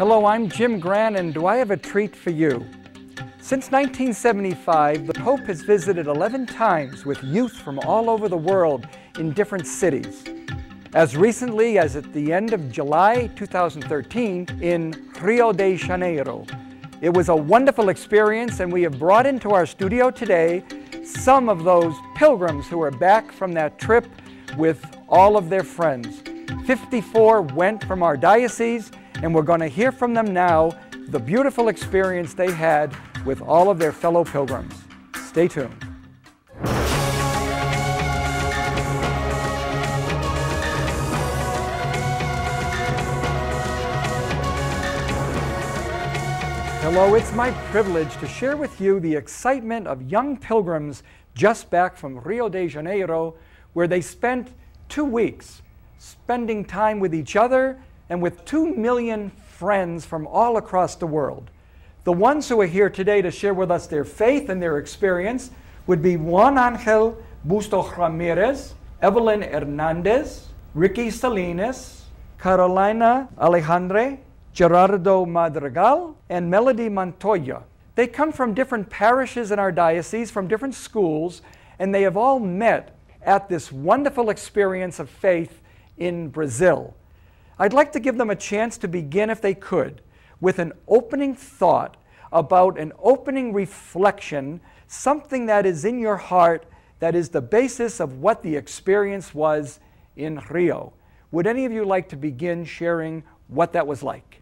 Hello, I'm Jim Grant, and do I have a treat for you? Since 1975, the Pope has visited 11 times with youth from all over the world in different cities. As recently as at the end of July 2013 in Rio de Janeiro. It was a wonderful experience, and we have brought into our studio today some of those pilgrims who are back from that trip with all of their friends. 54 went from our diocese, and we're going to hear from them now the beautiful experience they had with all of their fellow pilgrims. Stay tuned. Hello, it's my privilege to share with you the excitement of young pilgrims just back from Rio de Janeiro, where they spent two weeks spending time with each other and with two million friends from all across the world. The ones who are here today to share with us their faith and their experience would be Juan Angel Bustos Ramirez, Evelyn Hernandez, Ricky Salinas, Carolina Alejandre, Gerardo Madrigal, and Melody Montoya. They come from different parishes in our diocese, from different schools, and they have all met at this wonderful experience of faith in Brazil. I'd like to give them a chance to begin, if they could, with an opening thought about an opening reflection, something that is in your heart that is the basis of what the experience was in Rio. Would any of you like to begin sharing what that was like?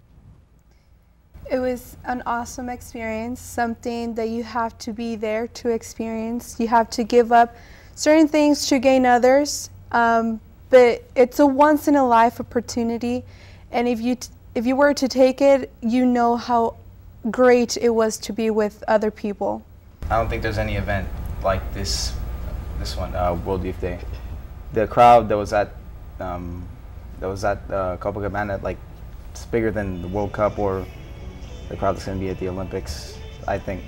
It was an awesome experience, something that you have to be there to experience. You have to give up certain things to gain others, um, but it's a once in a life opportunity. And if you, if you were to take it, you know how great it was to be with other people. I don't think there's any event like this, this one, uh, World Youth Day. The crowd that was at, um, that was at uh, Copacabana, like, it's bigger than the World Cup or the crowd that's going to be at the Olympics, I think.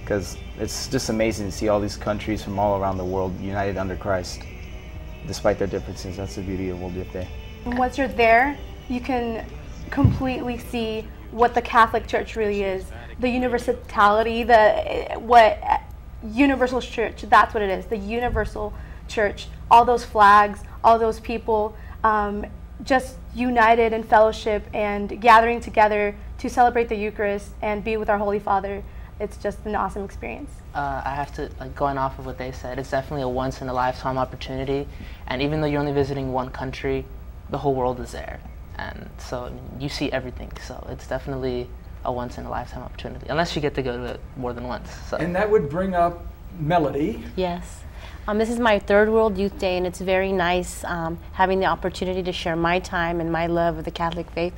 Because it's just amazing to see all these countries from all around the world united under Christ, despite their differences. That's the beauty of World Youth Day. Once you're there, you can completely see what the Catholic Church really is. The universality, the what universal church, that's what it is. The universal church. All those flags, all those people, um, just united in fellowship and gathering together to celebrate the Eucharist and be with our Holy Father. It's just an awesome experience. Uh, I have to, like, going off of what they said, it's definitely a once in a lifetime opportunity. And even though you're only visiting one country, the whole world is there. And so I mean, you see everything. So it's definitely a once in a lifetime opportunity, unless you get to go to it more than once. So. And that would bring up Melody. Yes. Um, this is my third World Youth Day, and it's very nice um, having the opportunity to share my time and my love of the Catholic faith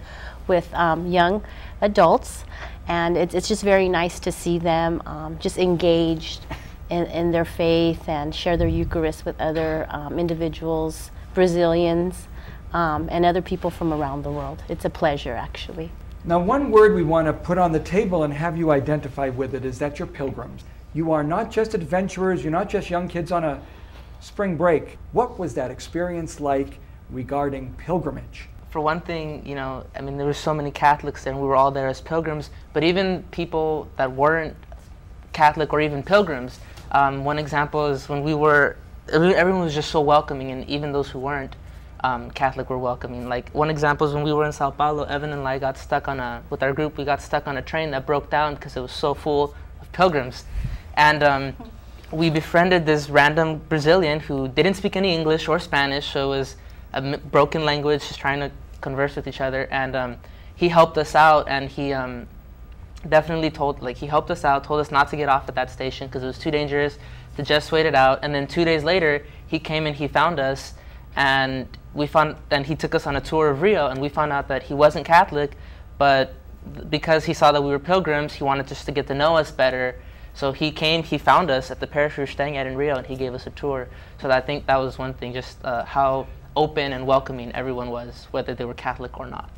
with um, young adults. And it's, it's just very nice to see them um, just engaged in, in their faith and share their Eucharist with other um, individuals, Brazilians, um, and other people from around the world. It's a pleasure, actually. Now, one word we want to put on the table and have you identify with it is that you're pilgrims. You are not just adventurers, you're not just young kids on a spring break. What was that experience like regarding pilgrimage? For one thing, you know, I mean, there were so many Catholics there, and we were all there as pilgrims. But even people that weren't Catholic or even pilgrims, um, one example is when we were, everyone was just so welcoming, and even those who weren't um, Catholic were welcoming. Like one example is when we were in Sao Paulo, Evan and I got stuck on a, with our group, we got stuck on a train that broke down because it was so full of pilgrims. And um, we befriended this random Brazilian who didn't speak any English or Spanish, so it was a broken language, just trying to converse with each other. And um, he helped us out, and he um, definitely told, like, he helped us out, told us not to get off at that station because it was too dangerous to just wait it out. And then two days later, he came and he found us, and we found, and he took us on a tour of Rio, and we found out that he wasn't Catholic, but because he saw that we were pilgrims, he wanted just to get to know us better. So he came, he found us at the parish we were staying at in Rio, and he gave us a tour. So I think that was one thing, just uh, how open and welcoming everyone was, whether they were Catholic or not.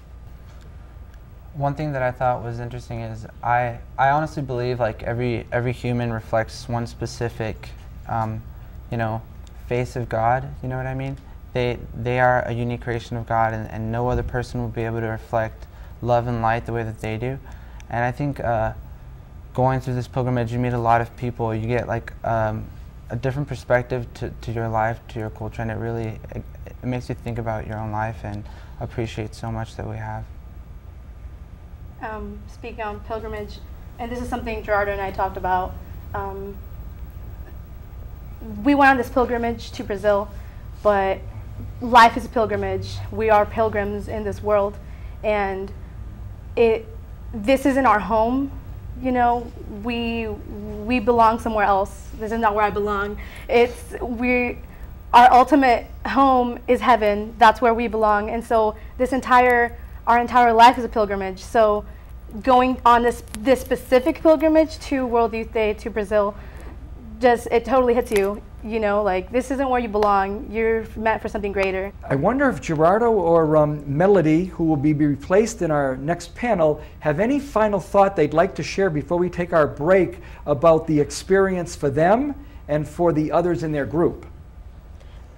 One thing that I thought was interesting is I, I honestly believe like every every human reflects one specific, um, you know, face of God. You know what I mean? They they are a unique creation of God, and, and no other person will be able to reflect love and light the way that they do. And I think uh, going through this pilgrimage, you meet a lot of people. You get like um, a different perspective to, to your life, to your culture, and it really it, makes you think about your own life and appreciate so much that we have. Um, speaking on pilgrimage, and this is something Gerardo and I talked about. Um, we went on this pilgrimage to Brazil, but life is a pilgrimage. We are pilgrims in this world, and it this isn't our home. You know, we we belong somewhere else. This is not where I belong. It's we our ultimate home is heaven. That's where we belong. And so this entire our entire life is a pilgrimage. So going on this this specific pilgrimage to World Youth Day to Brazil just it totally hits you you know like this isn't where you belong you're meant for something greater I wonder if Gerardo or um, Melody, who will be replaced in our next panel, have any final thought they'd like to share before we take our break about the experience for them and for the others in their group.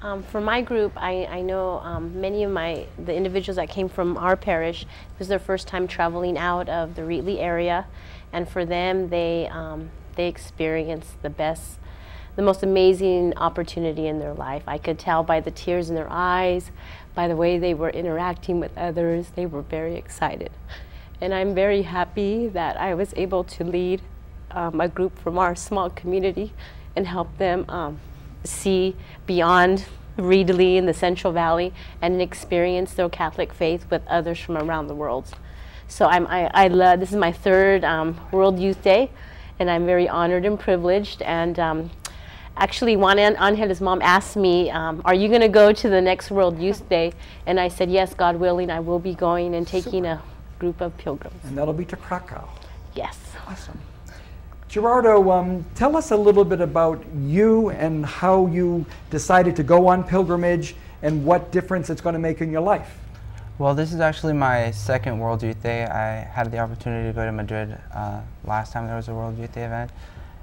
Um, for my group, I, I know um, many of my the individuals that came from our parish. It was their first time traveling out of the Reedley area, and for them, they um, they experienced the best, the most amazing opportunity in their life. I could tell by the tears in their eyes, by the way they were interacting with others. They were very excited, and I'm very happy that I was able to lead um, a group from our small community and help them um, see beyond Reedley in the Central Valley and experience their Catholic faith with others from around the world. So I'm, I, I love, this is my third um, World Youth Day, and I'm very honored and privileged. And um, actually, Juan An- Angel's mom asked me, um, Are you going to go to the next World Youth Day? And I said, Yes, God willing, I will be going and taking a group of pilgrims. And that'll be to Krakow. Yes. Awesome. Gerardo, um, tell us a little bit about you and how you decided to go on pilgrimage and what difference it's going to make in your life. Well, this is actually my second World Youth Day. I had the opportunity to go to Madrid uh, last time there was a World Youth Day event.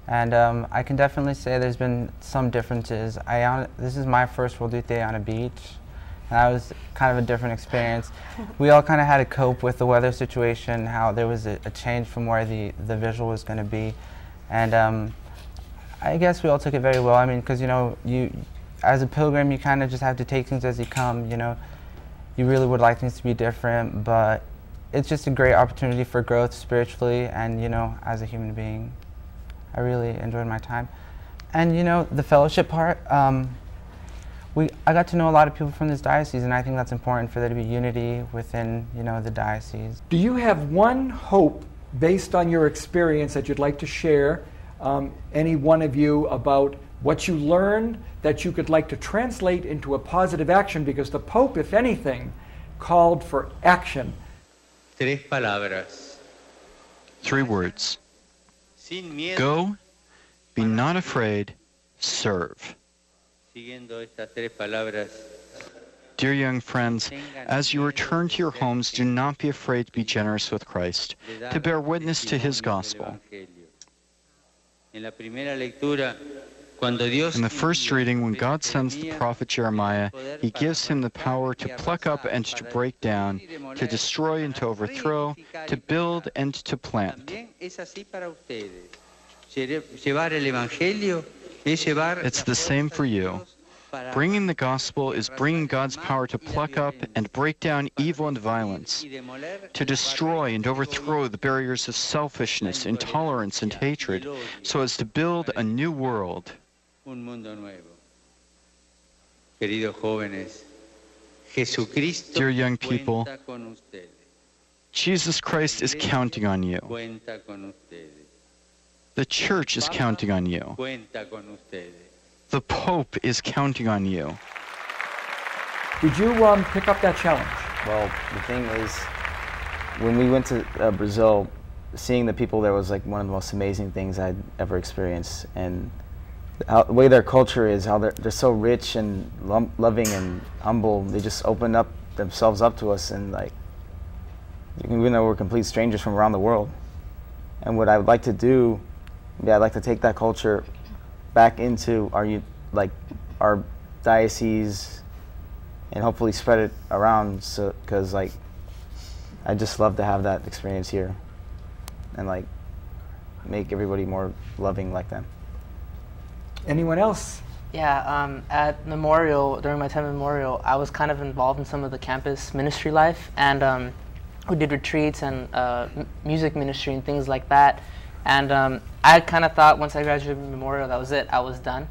And um, I can definitely say there's been some differences. I on, this is my first World Youth Day on a beach, and that was kind of a different experience. we all kind of had to cope with the weather situation, how there was a, a change from where the, the vigil was going to be. And um, I guess we all took it very well. I mean, because, you know, you, as a pilgrim, you kind of just have to take things as they come, you know. You really would like things to be different, but it's just a great opportunity for growth spiritually and, you know, as a human being. I really enjoyed my time. And, you know, the fellowship part, um, we, I got to know a lot of people from this diocese, and I think that's important for there to be unity within, you know, the diocese. Do you have one hope based on your experience that you'd like to share, um, any one of you, about what you learned that you could like to translate into a positive action? Because the Pope, if anything, called for action. Tres palabras. Three words Sin miedo. Go, be not afraid, serve. Siguiendo estas tres palabras. Dear young friends, as you return to your homes, do not be afraid to be generous with Christ, to bear witness to his gospel. In the first reading, when God sends the prophet Jeremiah, he gives him the power to pluck up and to break down, to destroy and to overthrow, to build and to plant. It's the same for you. Bringing the gospel is bringing God's power to pluck up and break down evil and violence, to destroy and overthrow the barriers of selfishness, intolerance, and hatred, so as to build a new world. un mundo nuevo. Queridos jóvenes, Jesucristo Dear young people, cuenta con ustedes. Jesus Christ is counting on you. Cuenta con ustedes. The church is counting on you. Cuenta con ustedes. The Pope is counting on you. Did you um, pick up that challenge? Well, the thing is, when we went to uh, Brazil, seeing the people there was like one of the most amazing things I'd ever experienced. And how, the way their culture is, how they're, they're so rich and lum- loving and humble, they just open up themselves up to us and like, even though we're complete strangers from around the world. And what I would like to do, yeah, I'd like to take that culture back into our youth, like our diocese and hopefully spread it around so because like I just love to have that experience here, and like make everybody more loving like them. Anyone else? Yeah, um, at Memorial, during my time at Memorial, I was kind of involved in some of the campus ministry life, and um, we did retreats and uh, m- music ministry and things like that. And um, I kind of thought once I graduated from Memorial, that was it. I was done.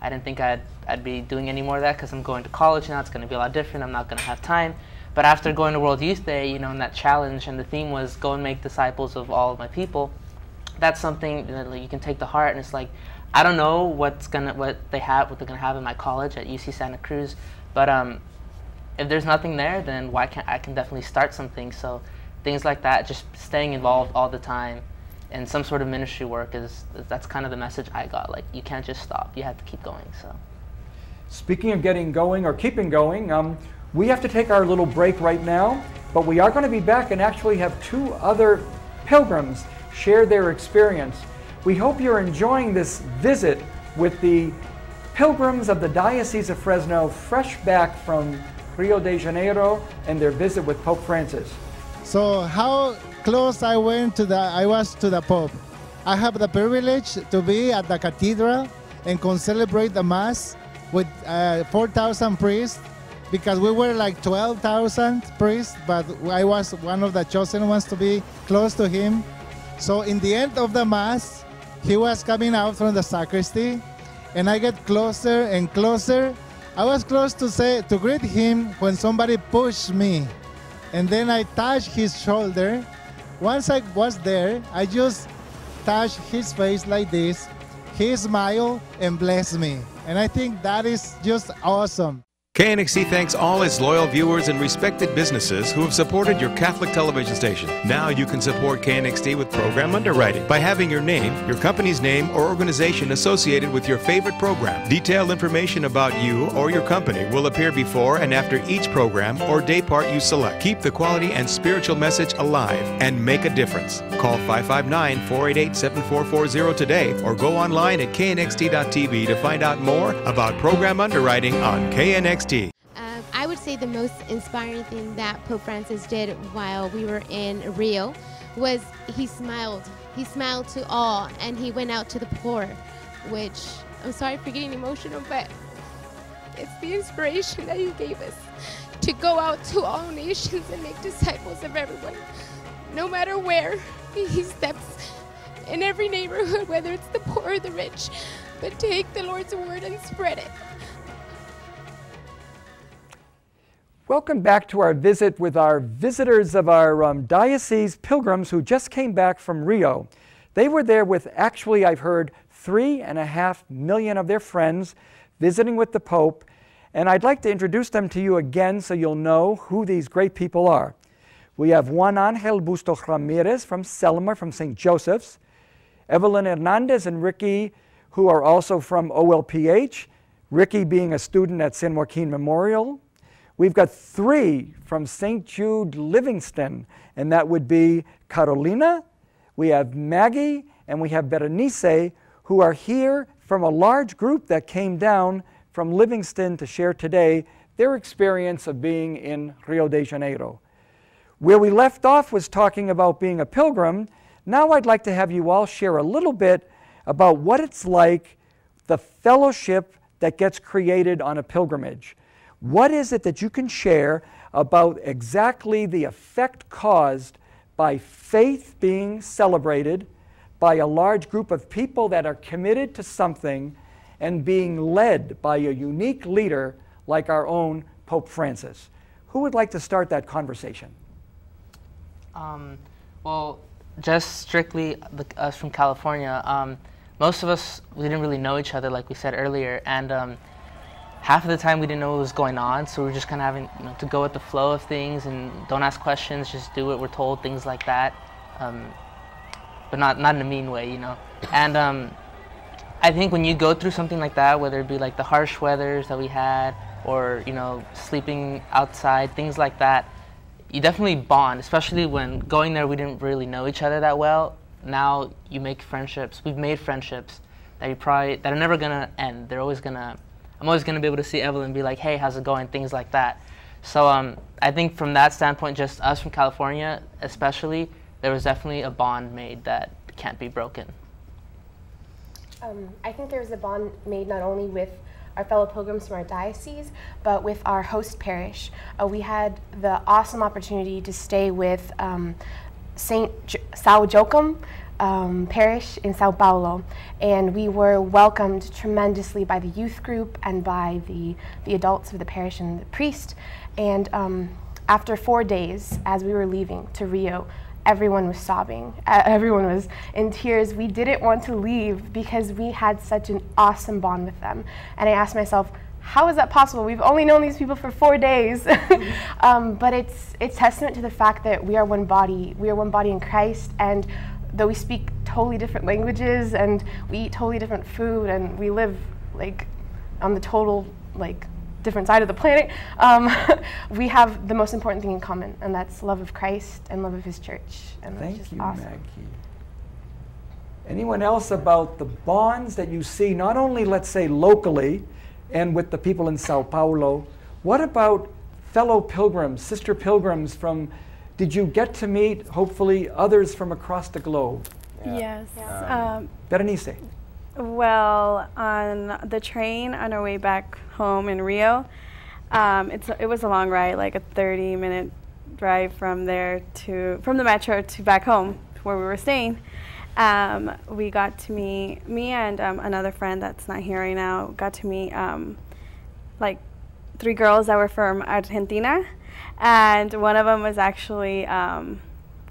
I didn't think I'd, I'd be doing any more of that because I'm going to college now. It's going to be a lot different. I'm not going to have time. But after going to World Youth Day, you know, and that challenge and the theme was go and make disciples of all of my people, that's something that you can take to heart. And it's like, I don't know what's gonna what they have what they're gonna have in my college at UC Santa Cruz, but um, if there's nothing there, then why can't I can definitely start something. So things like that, just staying involved all the time, and some sort of ministry work is that's kind of the message I got. Like you can't just stop; you have to keep going. So. Speaking of getting going or keeping going, um, we have to take our little break right now, but we are going to be back and actually have two other pilgrims share their experience. We hope you're enjoying this visit with the pilgrims of the Diocese of Fresno, fresh back from Rio de Janeiro and their visit with Pope Francis. So how close I went to the I was to the Pope. I have the privilege to be at the cathedral and can celebrate the mass with uh, 4,000 priests because we were like 12,000 priests, but I was one of the chosen ones to be close to him. So in the end of the mass, he was coming out from the sacristy, and I get closer and closer. I was close to say to greet him when somebody pushed me, and then I touched his shoulder. Once I was there, I just touched his face like this. He smiled and blessed me, and I think that is just awesome. KNXT thanks all its loyal viewers and respected businesses who have supported your Catholic television station. Now you can support KNXT with program underwriting by having your name, your company's name, or organization associated with your favorite program. Detailed information about you or your company will appear before and after each program or day part you select. Keep the quality and spiritual message alive and make a difference. Call 559 488 7440 today or go online at knxt.tv to find out more about program underwriting on KNXT. Um, I would say the most inspiring thing that Pope Francis did while we were in Rio was he smiled. He smiled to all and he went out to the poor, which I'm sorry for getting emotional, but it's the inspiration that he gave us to go out to all nations and make disciples of everyone, no matter where he steps in every neighborhood, whether it's the poor or the rich, but take the Lord's word and spread it. Welcome back to our visit with our visitors of our um, diocese pilgrims who just came back from Rio. They were there with actually, I've heard, three and a half million of their friends visiting with the Pope. And I'd like to introduce them to you again so you'll know who these great people are. We have Juan Angel Bustos Ramirez from Selma, from St. Joseph's, Evelyn Hernandez and Ricky, who are also from OLPH, Ricky being a student at San Joaquin Memorial, We've got three from St. Jude Livingston, and that would be Carolina, we have Maggie, and we have Berenice, who are here from a large group that came down from Livingston to share today their experience of being in Rio de Janeiro. Where we left off was talking about being a pilgrim. Now I'd like to have you all share a little bit about what it's like, the fellowship that gets created on a pilgrimage. What is it that you can share about exactly the effect caused by faith being celebrated by a large group of people that are committed to something and being led by a unique leader like our own Pope Francis? Who would like to start that conversation? Um, well, just strictly the, us from California, um, most of us, we didn't really know each other, like we said earlier. And um, half of the time we didn't know what was going on, so we are just kind of having you know, to go with the flow of things and don't ask questions, just do what we're told, things like that. Um, but not, not in a mean way, you know. And um, I think when you go through something like that, whether it be like the harsh weathers that we had, or you know, sleeping outside, things like that, you definitely bond, especially when going there we didn't really know each other that well. Now you make friendships. We've made friendships that you probably that are never gonna end. They're always gonna. I'm always gonna be able to see Evelyn and be like, "Hey, how's it going?" Things like that. So um, I think from that standpoint, just us from California, especially, there was definitely a bond made that can't be broken. Um, I think there was a bond made not only with our fellow pilgrims from our diocese, but with our host parish. Uh, we had the awesome opportunity to stay with um, St. J- Sao Joachim um, Parish in Sao Paulo, and we were welcomed tremendously by the youth group and by the, the adults of the parish and the priest. And um, after four days, as we were leaving to Rio, everyone was sobbing. Uh, everyone was in tears. We didn't want to leave because we had such an awesome bond with them. And I asked myself, how is that possible? We've only known these people for four days. um, but it's, it's testament to the fact that we are one body. We are one body in Christ. And though we speak totally different languages and we eat totally different food and we live like on the total like different side of the planet, um, we have the most important thing in common, and that's love of Christ and love of His church. And Thank that's just you, awesome. Maggie. Anyone else about the bonds that you see, not only, let's say, locally and with the people in Sao Paulo, what about fellow pilgrims, sister pilgrims from, did you get to meet, hopefully, others from across the globe? Yes. Um, Berenice. well, on the train on our way back home in Rio, um, it's it was a long ride, like a 30 minute drive from there to from the metro to back home where we were staying. Um, we got to meet me and um, another friend that's not here right now. Got to meet um, like three girls that were from Argentina, and one of them was actually um,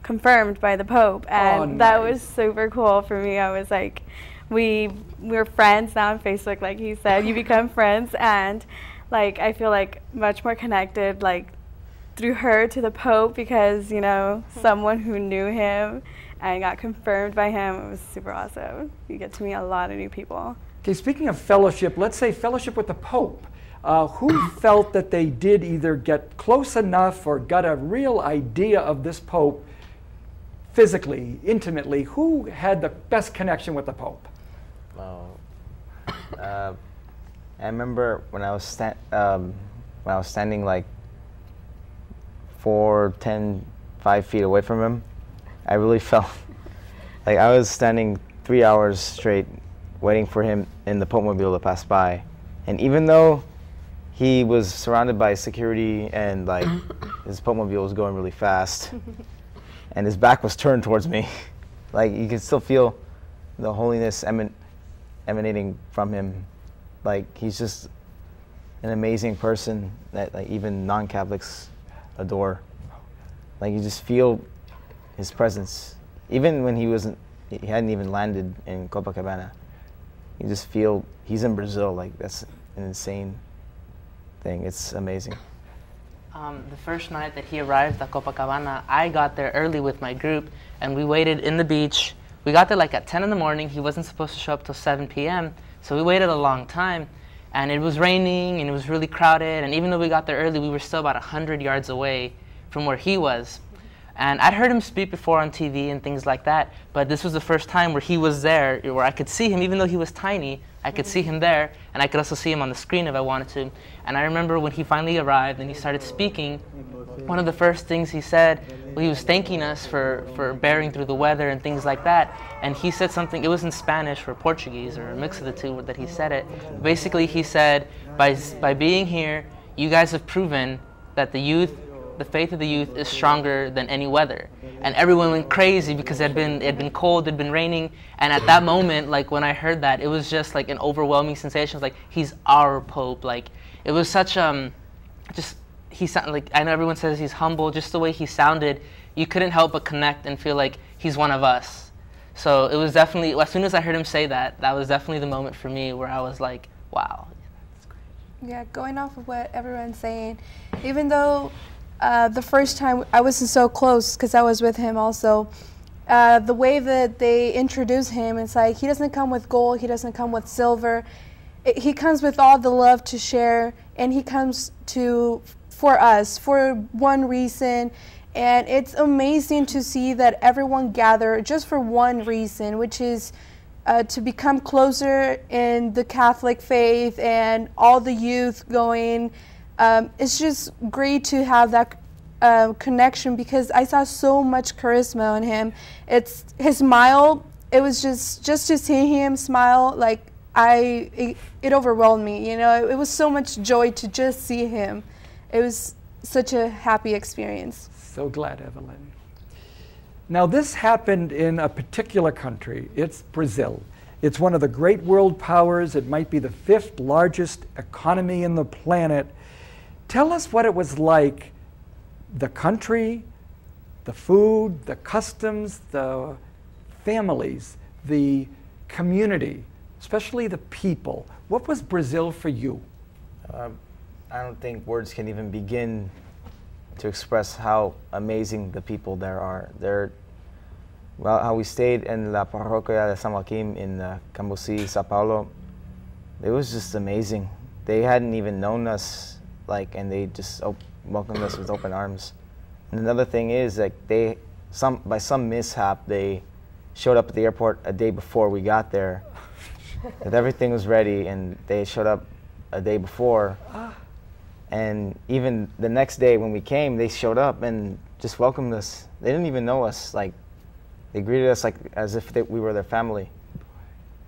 confirmed by the Pope, and that was super cool for me. I was like, we we're friends now on Facebook, like he said. You become friends, and like I feel like much more connected, like through her to the Pope because you know someone who knew him and got confirmed by him. It was super awesome. You get to meet a lot of new people. Okay, speaking of fellowship, let's say fellowship with the Pope. Uh, who felt that they did either get close enough or got a real idea of this Pope physically, intimately? Who had the best connection with the Pope? Well, uh, I remember when I was um, when I was standing like four, ten, five feet away from him. I really felt like I was standing three hours straight, waiting for him in the Pope mobile to pass by, and even though he was surrounded by security and like his Pope mobile was going really fast, and his back was turned towards me, like you could still feel the holiness eman- emanating from him. Like he's just an amazing person that like even non-Catholics adore. Like you just feel his presence, even when he wasn't, he hadn't even landed in Copacabana. You just feel he's in Brazil. Like that's an insane thing. It's amazing. Um, the first night that he arrived at Copacabana, I got there early with my group, and we waited in the beach. We got there like at 10 in the morning. He wasn't supposed to show up till 7 p.m., so we waited a long time. And it was raining, and it was really crowded. And even though we got there early, we were still about 100 yards away from where he was. And I'd heard him speak before on TV and things like that, but this was the first time where he was there, where I could see him, even though he was tiny, I could see him there, and I could also see him on the screen if I wanted to. And I remember when he finally arrived and he started speaking, one of the first things he said, well, he was thanking us for, for bearing through the weather and things like that. And he said something, it was in Spanish or Portuguese or a mix of the two that he said it. Basically, he said, by, by being here, you guys have proven that the youth the faith of the youth is stronger than any weather. And everyone went crazy because it had been it had been cold, it had been raining, and at that moment, like when I heard that, it was just like an overwhelming sensation. Like he's our pope. Like it was such um, just he sounded like I know everyone says he's humble, just the way he sounded, you couldn't help but connect and feel like he's one of us. So it was definitely as soon as I heard him say that, that was definitely the moment for me where I was like, wow. Yeah, going off of what everyone's saying, even though uh, the first time I wasn't so close because I was with him also. Uh, the way that they introduce him, it's like he doesn't come with gold, he doesn't come with silver. It, he comes with all the love to share, and he comes to for us for one reason. And it's amazing to see that everyone gathered just for one reason, which is uh, to become closer in the Catholic faith and all the youth going um, it's just great to have that uh, connection because I saw so much charisma on him. It's his smile. It was just just to see him smile like I it, it overwhelmed me. You know, it, it was so much joy to just see him. It was such a happy experience. So glad, Evelyn. Now, this happened in a particular country. It's Brazil. It's one of the great world powers. It might be the fifth largest economy in the planet. Tell us what it was like the country, the food, the customs, the families, the community, especially the people. What was Brazil for you? Uh, I don't think words can even begin to express how amazing the people there are. They're well, how we stayed in La Parroquia de San Joaquim in uh, Cambuci, Sao Paulo. It was just amazing. They hadn't even known us, like, and they just op- welcomed us with open arms. And another thing is, like, they some by some mishap they showed up at the airport a day before we got there. that everything was ready, and they showed up a day before. And even the next day when we came, they showed up and just welcomed us. They didn't even know us. Like they greeted us like as if they, we were their family.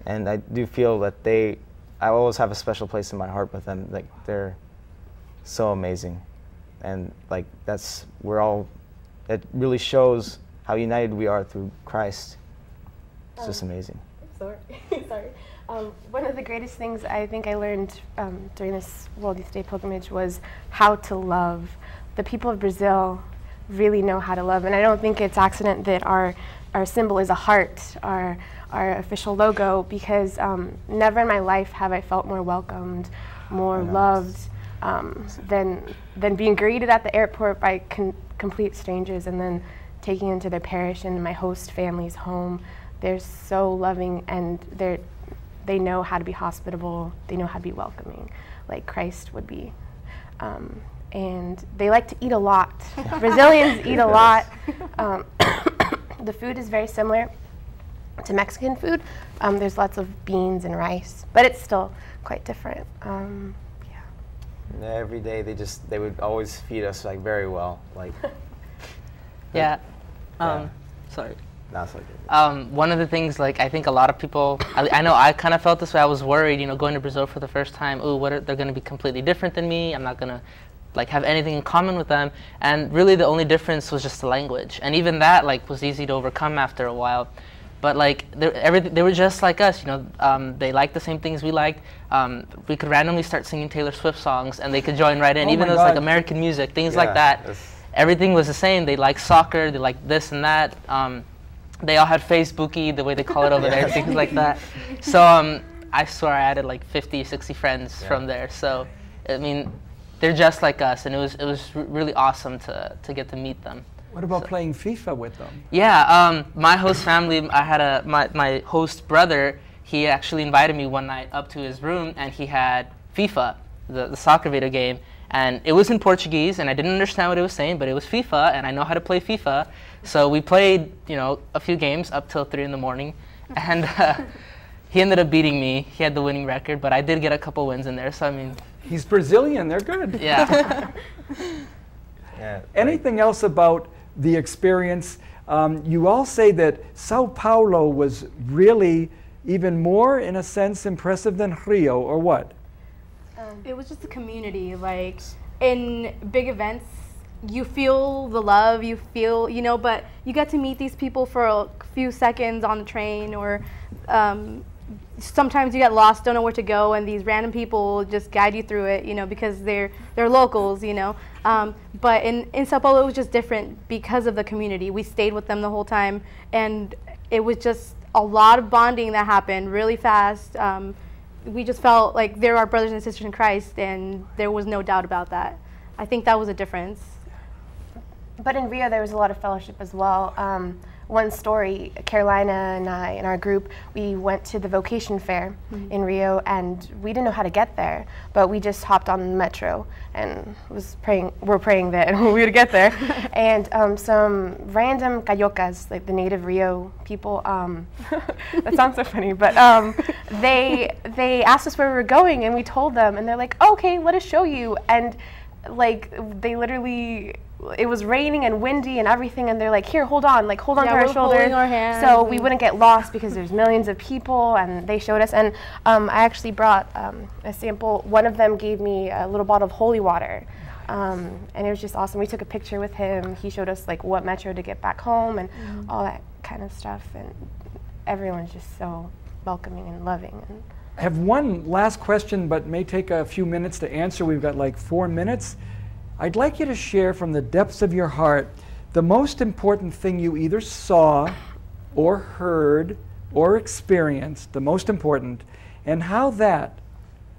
And I do feel that they, I always have a special place in my heart with them. Like they're so amazing, and like that's we're all. It really shows how united we are through Christ. It's just amazing. Sorry, sorry. Um, one of the greatest things I think I learned um, during this World Youth Day pilgrimage was how to love. The people of Brazil really know how to love, and I don't think it's accident that our our symbol is a heart, our our official logo, because um, never in my life have I felt more welcomed, more loved um, than than being greeted at the airport by con- complete strangers, and then taking into their parish and my host family's home. They're so loving, and they're they know how to be hospitable. They know how to be welcoming, like Christ would be. Um, and they like to eat a lot. Brazilians eat a lot. Um, the food is very similar to Mexican food. Um, there's lots of beans and rice, but it's still quite different. Um, every day they just they would always feed us like very well. Like Yeah. Um, Sorry. that's like Um, one of the things, like I think a lot of people, I, I know I kind of felt this way. I was worried, you know, going to Brazil for the first time. Ooh, what are, they're going to be completely different than me. I'm not going to like have anything in common with them. And really, the only difference was just the language. And even that, like, was easy to overcome after a while. But like, they, they were just like us, you know. Um, they liked the same things we liked. Um, we could randomly start singing Taylor Swift songs, and they could join right in, Oh even though it's like American music, things Yeah, like that everything was the same. They liked soccer, they liked this and that. Um, they all had Facebooky, the way they call it over there, things like that. So um, I swear I added like 50, 60 friends Yeah. from there. So I mean, they're just like us, and it was it was r- really awesome to to get to meet them. What about playing FIFA with them? Yeah, um, my host family, I had a my, my host brother. He actually invited me one night up to his room, and he had FIFA, the, the soccer video game, and it was in Portuguese, and I didn't understand what it was saying, but it was FIFA, and I know how to play FIFA. So we played, you know, a few games up till three in the morning, and uh, he ended up beating me. He had the winning record, but I did get a couple wins in there. So I mean, He's Brazilian, they're good. yeah. yeah. like- Anything else about the experience? Um, you all say that Sao Paulo was really even more, in a sense, impressive than Rio, or what? It was just a community. Like in big events, you feel the love, you feel, you know, but you get to meet these people for a few seconds on the train, or um, sometimes you get lost, don't know where to go, and these random people just guide you through it, you know, because they're they're locals, you know. Um, but in in Sao Paulo, it was just different because of the community. We stayed with them the whole time, and it was just a lot of bonding that happened really fast. Um, we just felt like they're our brothers and sisters in Christ, and there was no doubt about that. I think that was a difference. But in Rio, there was a lot of fellowship as well. Um, one story, Carolina and I and our group, we went to the vocation fair Mhm. in Rio and we didn't know how to get there, but we just hopped on the metro and was praying, we're praying that we would get there. and um, some random cariocas, like the native Rio people, um, that sounds so funny, but um, they, they asked us where we were going and we told them and they're like, okay, let us show you. And like they literally it was raining and windy and everything and they're like here hold on like hold on Yeah, to our we're shoulders holding our hands so we wouldn't get lost because there's millions of people and they showed us and um, i actually brought um, a sample one of them gave me a little bottle of holy water um, and it was just awesome we took a picture with him he showed us like what metro to get back home and Mhm. all that kind of stuff and everyone's just so welcoming and loving and I have one last question, but may take a few minutes to answer. We've got like four minutes. I'd like you to share from the depths of your heart the most important thing you either saw or heard or experienced, the most important, and how that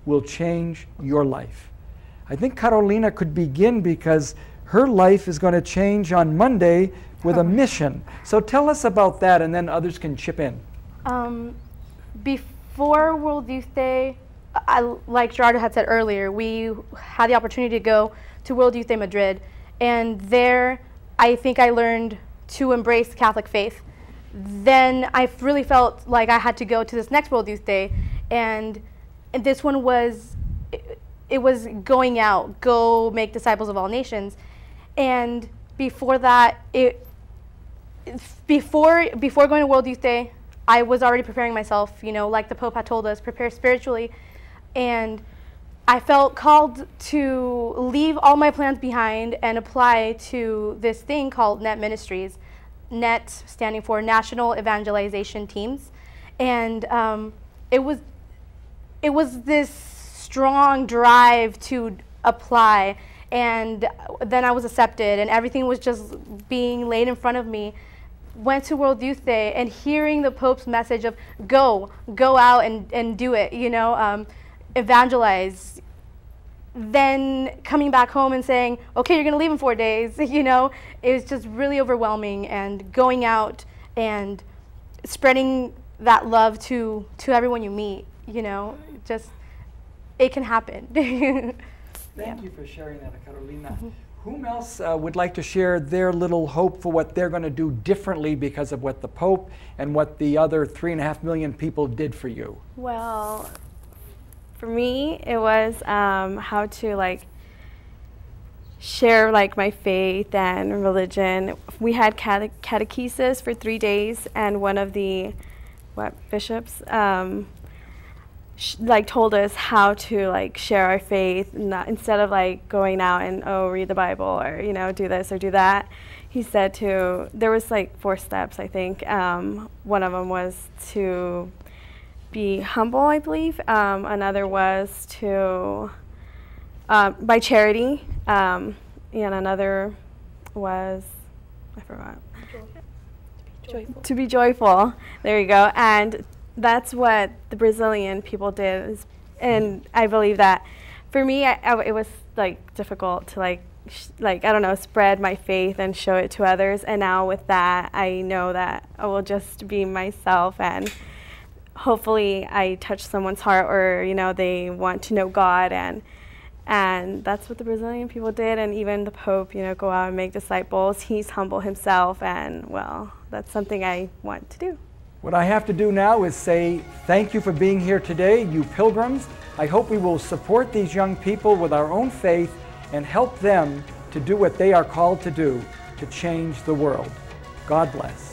will change your life. I think Carolina could begin because her life is going to change on Monday with a mission. So tell us about that, and then others can chip in. Um, before World Youth Day, I, like Gerardo had said earlier, we had the opportunity to go to World Youth Day Madrid, and there I think I learned to embrace Catholic faith. Then I really felt like I had to go to this next World Youth Day, and, this one was it, it was going out, go make disciples of all nations, and before that, it before before going to World Youth Day, I was already preparing myself. You know, like the Pope had told us, prepare spiritually, and I felt called to leave all my plans behind and apply to this thing called Net Ministries. Net standing for National Evangelization Teams, and um, it was it was this strong drive to apply. And then I was accepted and everything was just being laid in front of me. Went to World Youth Day and hearing the Pope's message of go go out and, and do it you know? Um, evangelize then coming back home and saying okay you're going to leave in four days you know? It was just really overwhelming and going out and spreading that love to to everyone you meet you know? Just it can happen. Thank you for sharing that, Carolina. Whom else uh, would like to share their little hope for what they're going to do differently because of what the Pope and what the other three and a half million people did for you? Well, for me, it was um, how to like share like my faith and religion. We had cate- catechesis for three days, and one of the what bishops um, like told us how to like share our faith, not, instead of like going out and oh read the Bible or you know do this or do that. He said to there was like four steps I think. Um, one of them was to be humble, I believe. Um, another was to uh, by charity, um, and another was I forgot. To be joyful. There you go. And that's what the Brazilian people did. And I believe that for me, I, I- it was like difficult to like, sh- like I don't know, spread my faith and show it to others. And now with that, I know that I will just be myself and hopefully I touch someone's heart or you know they want to know God and and that's what the Brazilian people did and even the Pope you know go out and make disciples he's humble himself and well that's something I want to do What I have to do now is say thank you for being here today, you pilgrims. I hope we will support these young people with our own faith and help them to do what they are called to do to change the world. God bless.